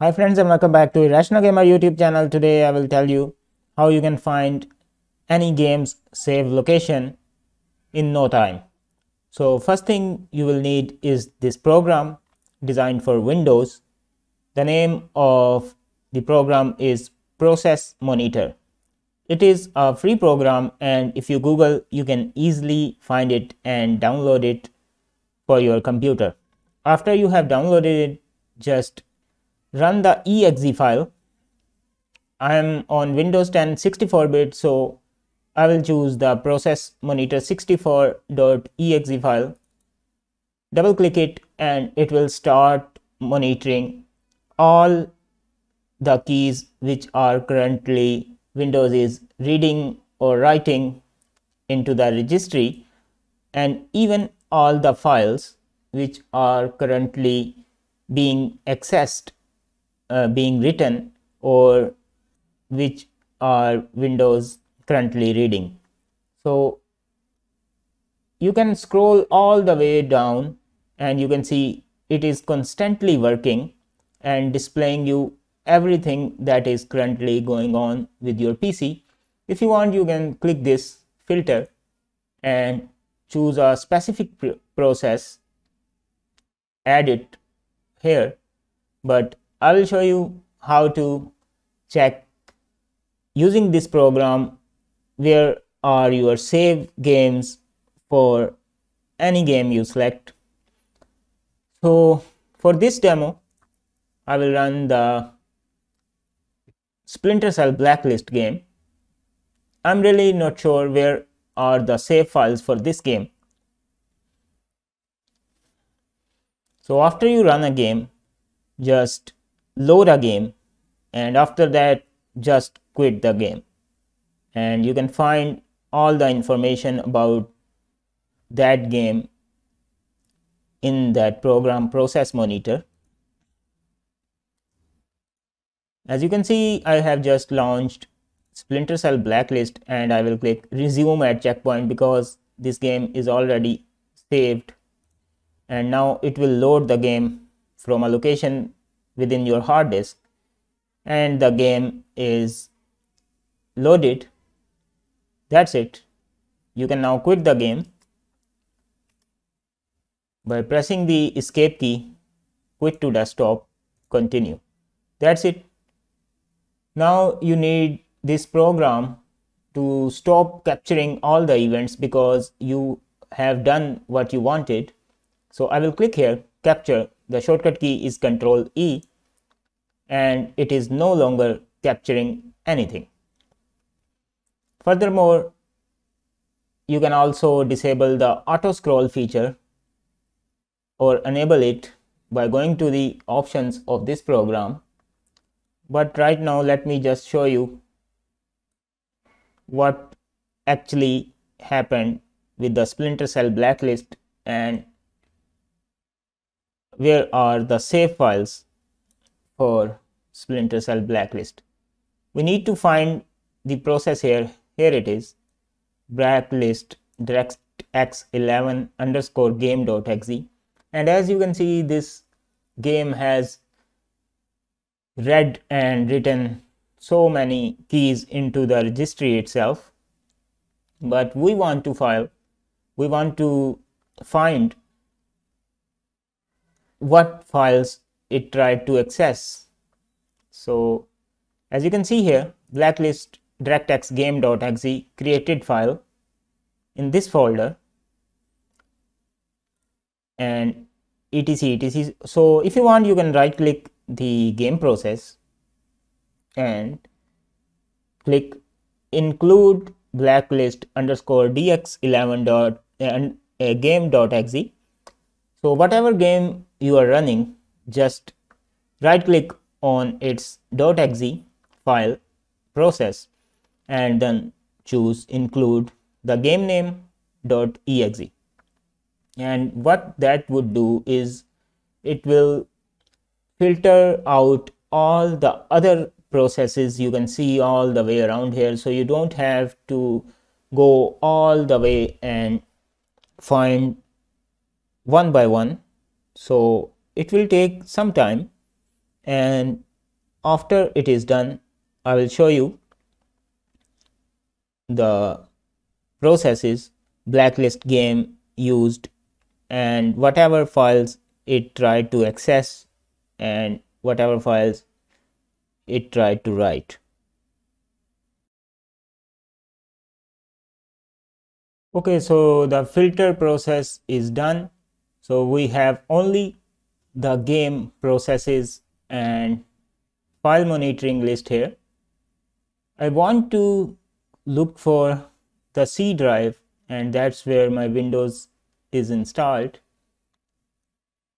Hi friends and welcome back to Irrational Gamer YouTube channel. Today I will tell you how you can find any game's save location in no time. So first thing you will need is this program designed for Windows. The name of the program is Process Monitor. It is a free program and if you Google you can easily find it and download it for your computer. After you have downloaded it just run the exe file. I am on Windows 10 64-bit, so I will choose the process monitor 64.exe file. Double click it and it will start monitoring all the keys which are currently Windows is reading or writing into the registry and even all the files which are currently being accessed uh, being written or which are Windows currently reading. So you can scroll all the way down and you can see it is constantly working and displaying you everything that is currently going on with your PC. If you want, you can click this filter and choose a specific pr process, add it here, but I will show you how to check using this program where are your save games for any game you select. So for this demo, I will run the Splinter Cell Blacklist game. I'm really not sure where are the save files for this game. So after you run a game, just load a game and after that just quit the game. And you can find all the information about that game in that program process monitor. As you can see i have just launched splinter cell blacklist and i will click resume at checkpoint because this game is already saved. And now it will load the game from a location within your hard disk and the game is loaded. That's it. You can now quit the game. By pressing the escape key quit to desktop continue. That's it. Now you need this program to stop capturing all the events because you have done what you wanted. So i will click here capture the shortcut key is control e and it is no longer capturing anything. Furthermore, you can also disable the auto scroll feature or enable it by going to the options of this program. But right now, let me just show you what actually happened with the Splinter Cell blacklist and where are the save files for Splinter Cell blacklist. We need to find the process here. Here it is blacklist directx11 underscore game.exe and as you can see this game has read and written so many keys into the registry itself but we want to file we want to find what files it tried to access. So as you can see here, blacklist directx game.exe created file in this folder and etc etc. So if you want, you can right click the game process and click include blacklist underscore dx11 dot and uh, game.exe. So whatever game you are running, just right click on its .exe file process and then choose include the game name .exe and what that would do is it will filter out all the other processes. You can see all the way around here. So you don't have to go all the way and find one by one so it will take some time and after it is done I will show you the processes blacklist game used and whatever files it tried to access and whatever files it tried to write. Okay, so the filter process is done. So we have only the game processes and file monitoring list here. I want to look for the C drive and that's where my Windows is installed.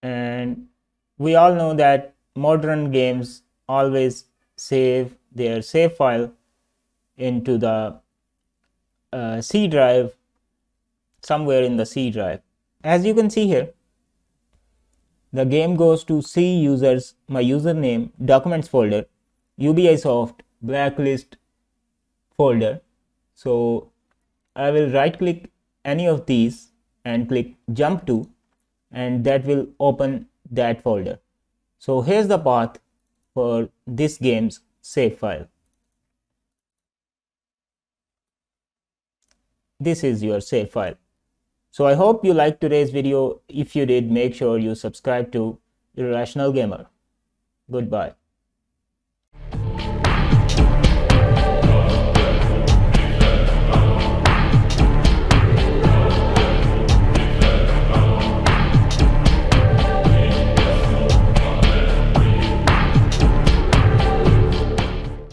And we all know that modern games always save their save file into the uh, C drive somewhere in the C drive. As you can see here, the game goes to C users, my username, documents folder, Ubisoft blacklist folder. So I will right click any of these and click jump to and that will open that folder. So here's the path for this game's save file. This is your save file. So I hope you liked today's video. If you did, make sure you subscribe to Irrational Gamer. Goodbye.